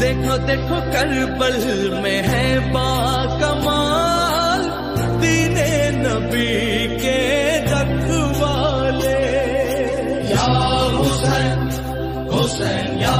देखो देखो, करबल में है बा कमाल दीने नबी के रखवाले। या हुसैन हुसैन, या